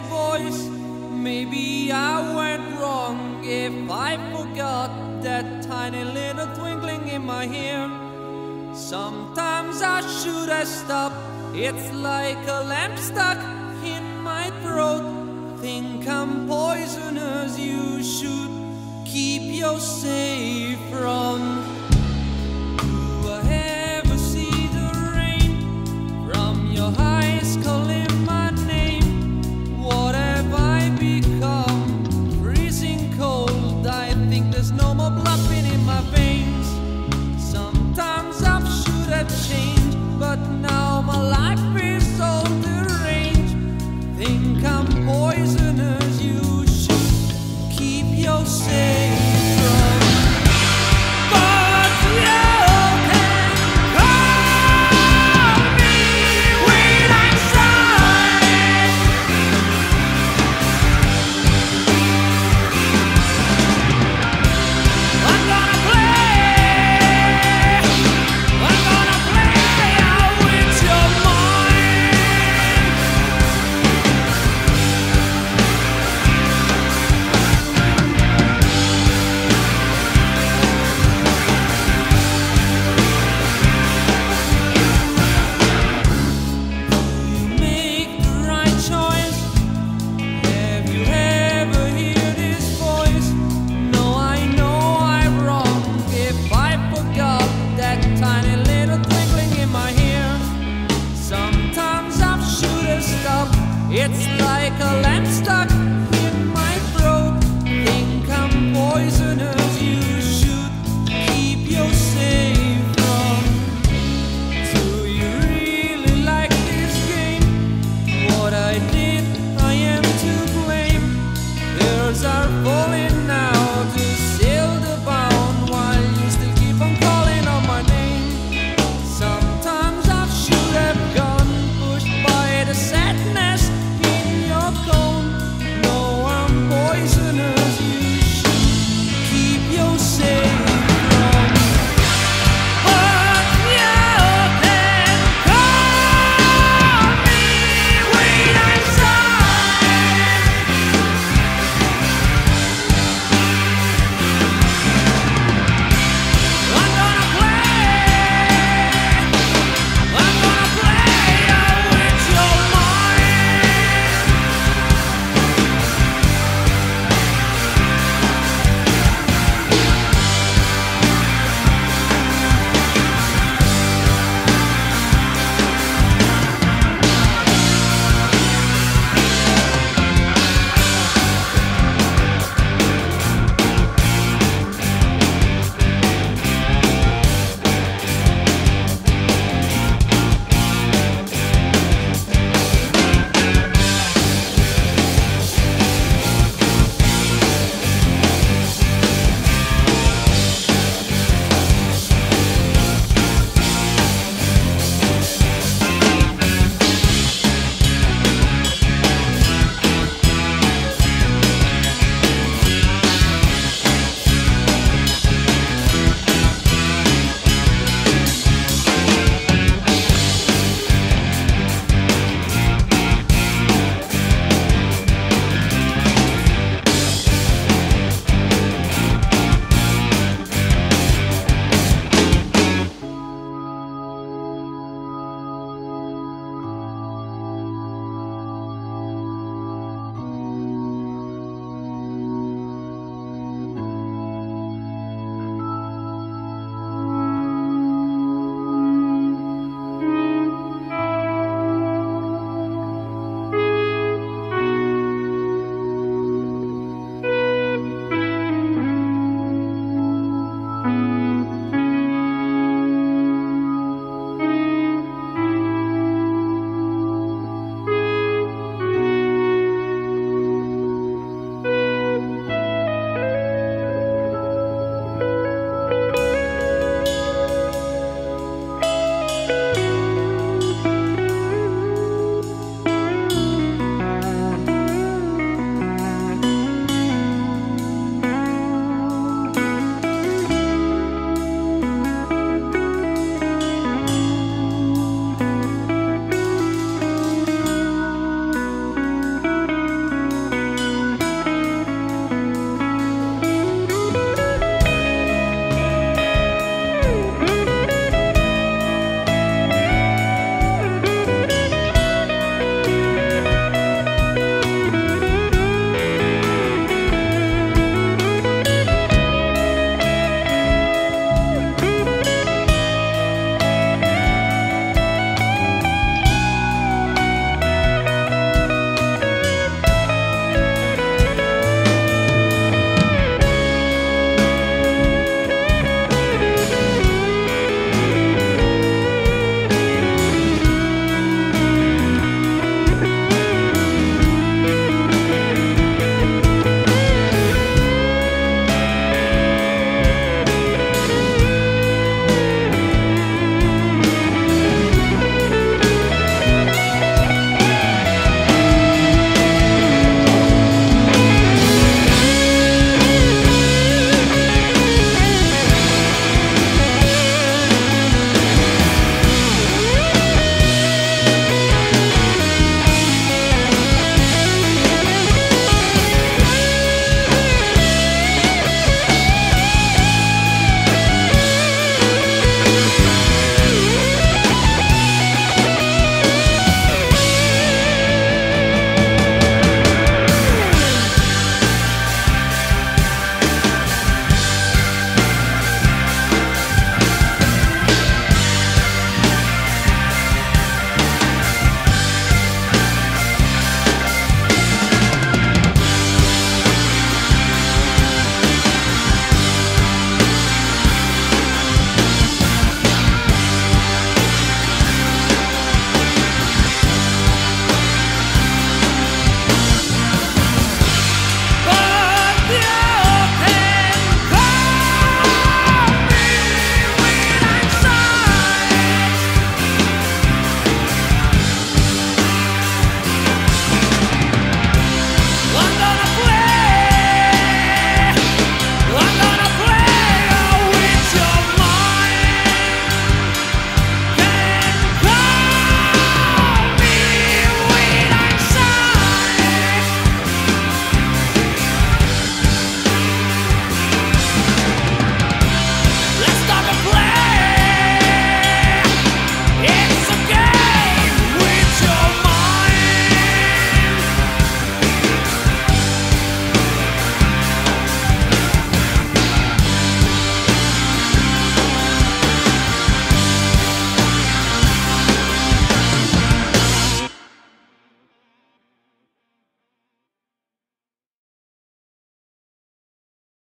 voice. Maybe I went wrong if I forgot that tiny little twinkling in my ear. Sometimes I should have stopped. It's like a lamp stuck in my throat. Think I'm poisonous, you should keep your.